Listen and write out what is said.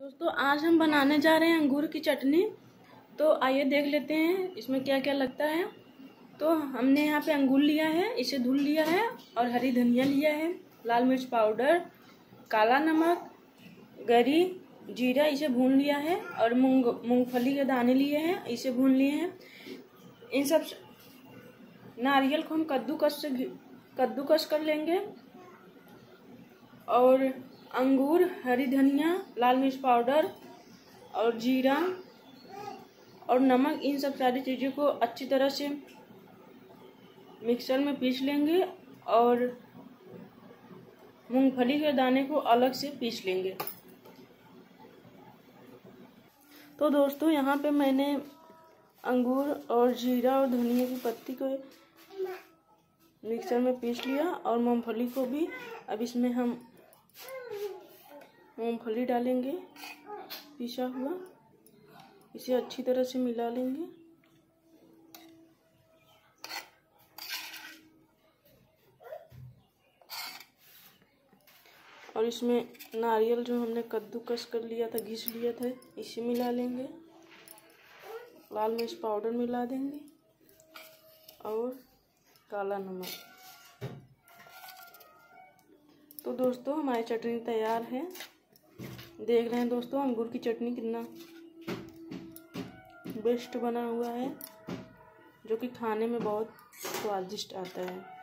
दोस्तों, आज हम बनाने जा रहे हैं अंगूर की चटनी। तो आइए देख लेते हैं इसमें क्या क्या लगता है। तो हमने यहाँ पे अंगूर लिया है, इसे धुल लिया है और हरी धनिया लिया है, लाल मिर्च पाउडर, काला नमक, गरी, जीरा इसे भून लिया है और मूंग, मूंगफली के दाने लिए हैं, इसे भून लिए हैं। इन सब नारियल को हम कद्दूकस से कद्दूकस कर लेंगे और अंगूर, हरी धनिया, लाल मिर्च पाउडर और जीरा और नमक, इन सब सारी चीज़ों को अच्छी तरह से मिक्सर में पीस लेंगे और मूंगफली के दाने को अलग से पीस लेंगे। तो दोस्तों, यहाँ पे मैंने अंगूर और जीरा और धनिया की पत्ती को मिक्सर में पीस लिया और मूंगफली को भी। अब इसमें हम मूंगफली डालेंगे, पिसा हुआ। इसे अच्छी तरह से मिला लेंगे। और इसमें नारियल जो हमने कद्दूकस कर लिया था, घिस लिया था, इसे मिला लेंगे। लाल मिर्च पाउडर मिला देंगे। और काला नमक। तो दोस्तों, हमारी चटनी तैयार है। देख रहे हैं दोस्तों, अंगूर की चटनी कितना बेस्ट बना हुआ है, जो कि खाने में बहुत स्वादिष्ट आता है।